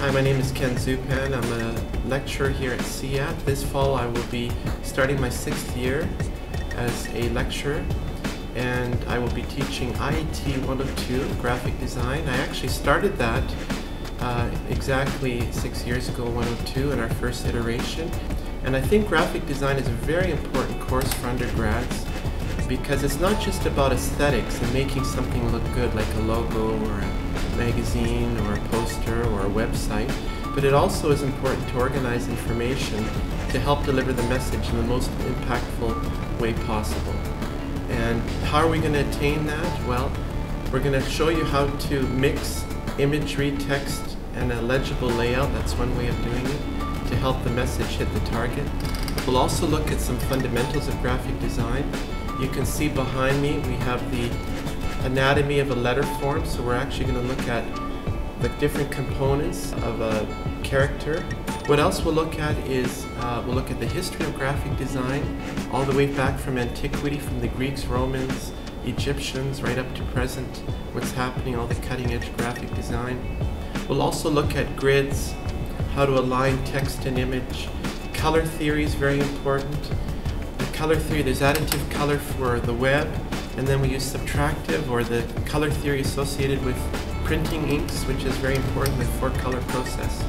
Hi, my name is Ken Zupan. I'm a lecturer here at SIAT. This fall I will be starting my sixth year as a lecturer and I will be teaching IAT 102 graphic design. I actually started that uh, exactly six years ago, 102, in our first iteration. And I think graphic design is a very important course for undergrads because it's not just about aesthetics and making something look good like a logo or a magazine or a poster or a website, but it also is important to organize information to help deliver the message in the most impactful way possible. And how are we going to attain that? Well, we're going to show you how to mix imagery, text, and a legible layout. That's one way of doing it to help the message hit the target. We'll also look at some fundamentals of graphic design you can see behind me we have the anatomy of a letter form, so we're actually going to look at the different components of a character. What else we'll look at is uh, we'll look at the history of graphic design, all the way back from antiquity, from the Greeks, Romans, Egyptians, right up to present, what's happening, all the cutting edge graphic design. We'll also look at grids, how to align text and image. Color theory is very important color theory, there's additive color for the web, and then we use subtractive or the color theory associated with printing inks, which is very important, in the four color process.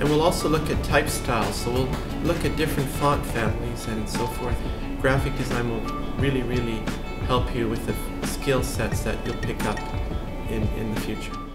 And we'll also look at type styles, so we'll look at different font families and so forth. Graphic design will really, really help you with the skill sets that you'll pick up in, in the future.